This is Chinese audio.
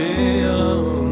没有。